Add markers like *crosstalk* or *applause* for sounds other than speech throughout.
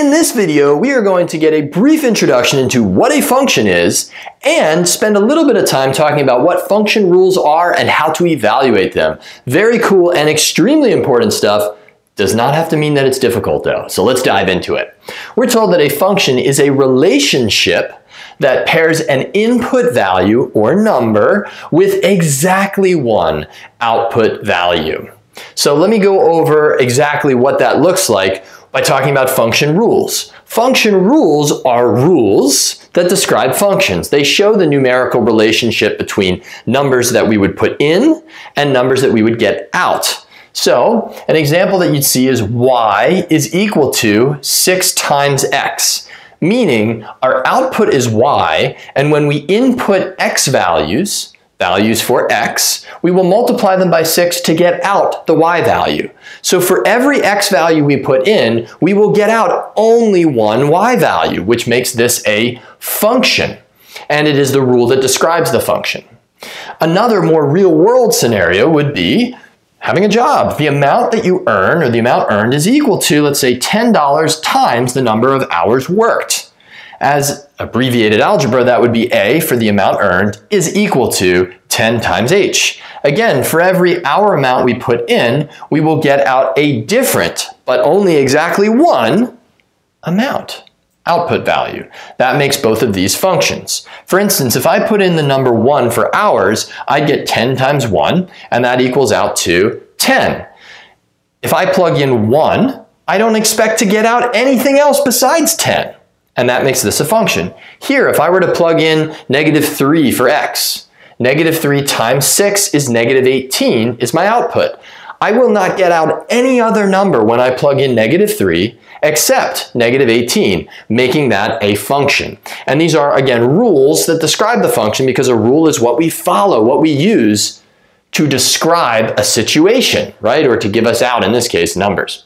In this video, we are going to get a brief introduction into what a function is and spend a little bit of time talking about what function rules are and how to evaluate them. Very cool and extremely important stuff. Does not have to mean that it's difficult though. So let's dive into it. We're told that a function is a relationship that pairs an input value or number with exactly one output value. So let me go over exactly what that looks like by talking about function rules. Function rules are rules that describe functions. They show the numerical relationship between numbers that we would put in and numbers that we would get out. So an example that you'd see is y is equal to 6 times x meaning our output is y, and when we input x values, values for x, we will multiply them by 6 to get out the y value. So for every x value we put in, we will get out only one y value, which makes this a function. And it is the rule that describes the function. Another more real world scenario would be having a job. The amount that you earn or the amount earned is equal to, let's say, $10 times the number of hours worked. As abbreviated algebra, that would be A for the amount earned is equal to 10 times H. Again, for every hour amount we put in, we will get out a different, but only exactly one amount output value. That makes both of these functions. For instance, if I put in the number 1 for hours, I'd get 10 times 1, and that equals out to 10. If I plug in 1, I don't expect to get out anything else besides 10, and that makes this a function. Here, if I were to plug in negative 3 for x, negative 3 times 6 is negative 18 is my output. I will not get out any other number when I plug in negative 3 except negative 18, making that a function. And these are, again, rules that describe the function because a rule is what we follow, what we use to describe a situation, right? Or to give us out, in this case, numbers.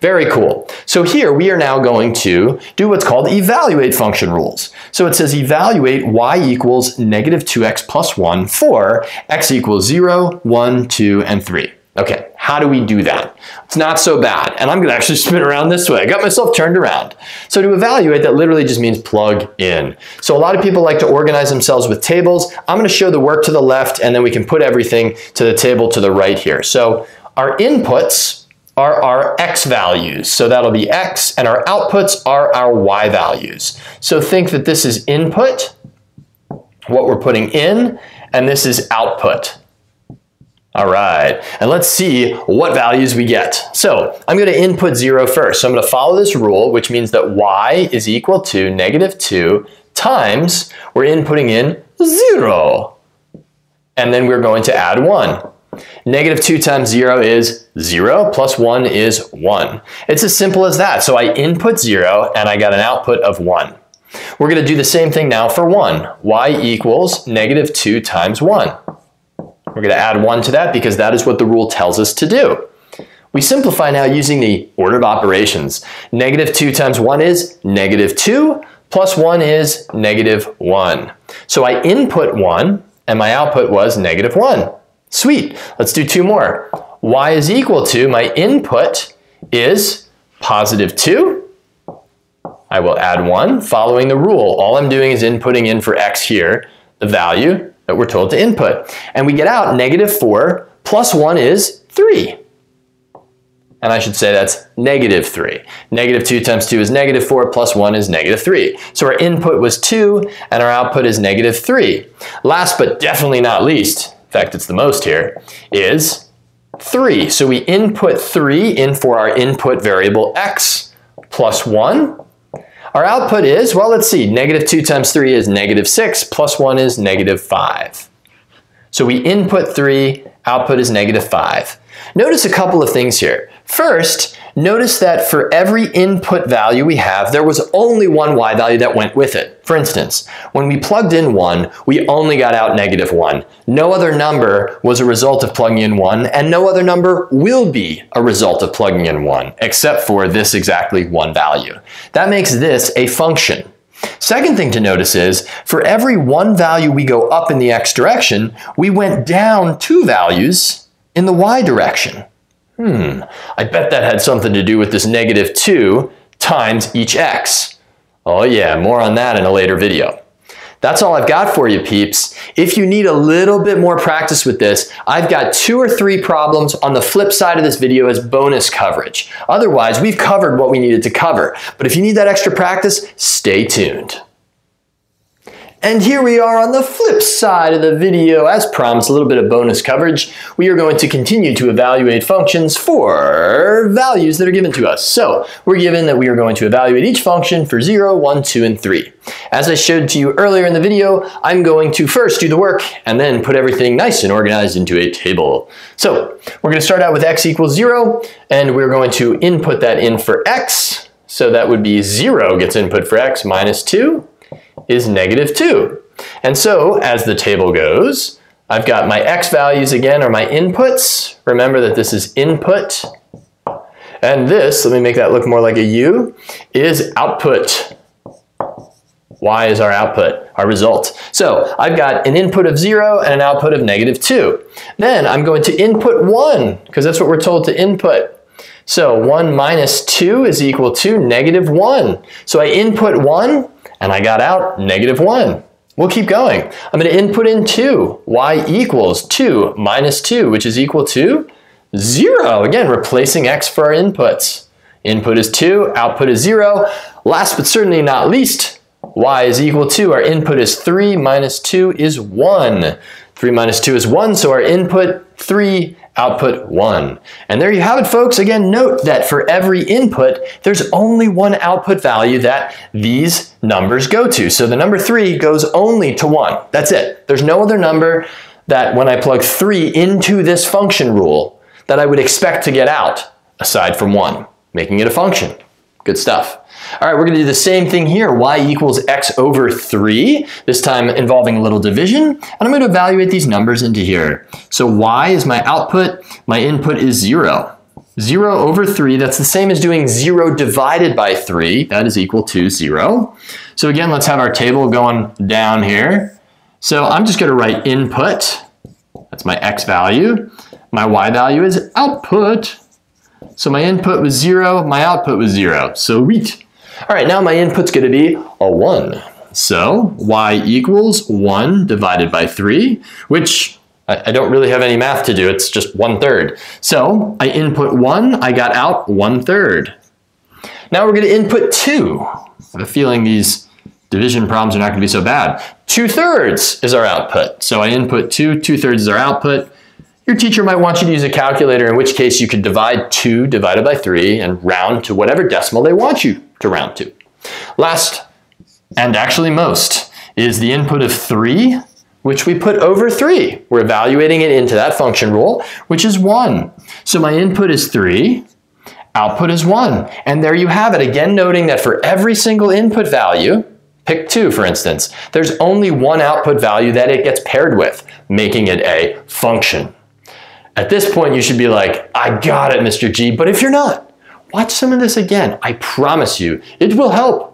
Very cool. So here we are now going to do what's called evaluate function rules. So it says evaluate y equals negative 2x plus 1 for x equals 0, 1, 2, and 3. Okay, how do we do that? It's not so bad. And I'm gonna actually *laughs* spin around this way. I got myself turned around. So to evaluate, that literally just means plug in. So a lot of people like to organize themselves with tables. I'm gonna show the work to the left and then we can put everything to the table to the right here. So our inputs are our x values. So that'll be x and our outputs are our y values. So think that this is input, what we're putting in, and this is output. All right, and let's see what values we get. So I'm gonna input zero first. So I'm gonna follow this rule, which means that y is equal to negative two times, we're inputting in zero. And then we're going to add one. Negative 2 times 0 is 0, plus 1 is 1. It's as simple as that. So I input 0, and I got an output of 1. We're going to do the same thing now for 1. y equals negative 2 times 1. We're going to add 1 to that because that is what the rule tells us to do. We simplify now using the order of operations. Negative 2 times 1 is negative 2, plus 1 is negative 1. So I input 1, and my output was negative 1. Sweet. Let's do two more. y is equal to, my input is positive 2. I will add 1 following the rule. All I'm doing is inputting in for x here, the value, that we're told to input. And we get out negative 4 plus 1 is 3. And I should say that's negative 3. Negative 2 times 2 is negative 4 plus 1 is negative 3. So our input was 2 and our output is negative 3. Last but definitely not least, fact it's the most here, is 3. So we input 3 in for our input variable x plus 1 our output is, well, let's see, negative 2 times 3 is negative 6, plus 1 is negative 5. So we input 3, output is negative 5. Notice a couple of things here. First, notice that for every input value we have, there was only one y value that went with it. For instance, when we plugged in 1, we only got out negative 1. No other number was a result of plugging in 1, and no other number will be a result of plugging in 1, except for this exactly one value. That makes this a function. Second thing to notice is, for every one value we go up in the x direction, we went down two values in the y direction. Hmm, I bet that had something to do with this negative 2 times each x. Oh yeah, more on that in a later video. That's all I've got for you peeps. If you need a little bit more practice with this, I've got two or three problems on the flip side of this video as bonus coverage. Otherwise, we've covered what we needed to cover. But if you need that extra practice, stay tuned. And here we are on the flip side of the video. As promised, a little bit of bonus coverage. We are going to continue to evaluate functions for values that are given to us. So we're given that we are going to evaluate each function for 0, 1, 2, and 3. As I showed to you earlier in the video, I'm going to first do the work and then put everything nice and organized into a table. So we're going to start out with x equals 0, and we're going to input that in for x. So that would be 0 gets input for x minus 2 is negative 2. And so, as the table goes, I've got my x values again or my inputs. Remember that this is input. And this, let me make that look more like a U, is output. Y is our output, our result. So I've got an input of 0 and an output of negative 2. Then I'm going to input 1, because that's what we're told to input. So 1 minus 2 is equal to negative 1. So I input 1, and I got out negative 1. We'll keep going. I'm going to input in 2. y equals 2 minus 2, which is equal to 0. Again, replacing x for our inputs. Input is 2, output is 0. Last but certainly not least, y is equal to, our input is 3 minus 2 is 1. 3 minus 2 is 1, so our input 3 output 1. And there you have it, folks. Again, note that for every input, there's only one output value that these numbers go to. So the number 3 goes only to 1. That's it. There's no other number that when I plug 3 into this function rule that I would expect to get out aside from 1, making it a function. Good stuff. All right, we're going to do the same thing here. y equals x over 3, this time involving a little division. And I'm going to evaluate these numbers into here. So y is my output, my input is 0. 0 over 3, that's the same as doing 0 divided by 3. That is equal to 0. So again, let's have our table going down here. So I'm just going to write input. That's my x value. My y value is output. So my input was 0, my output was 0. So wheat. All right, now my input's going to be a 1. So y equals 1 divided by 3, which I, I, don't really have any math to do. It's just one third. So I input 1, I got out one third. Now we're going to input 2. I have a feeling these division problems are not going to be so bad. 2 thirds is our output. So I input 2, 2 thirds is our output. Your teacher might want you to use a calculator, in which case you could divide 2 divided by 3 and round to whatever decimal they want you to round to. Last, and actually most, is the input of 3, which we put over 3. We're evaluating it into that function rule, which is 1. So my input is 3, output is 1. And there you have it, again noting that for every single input value, pick 2 for instance, there's only one output value that it gets paired with, making it a function. At this point, you should be like, I got it, Mr. G. But if you're not, watch some of this again. I promise you, it will help.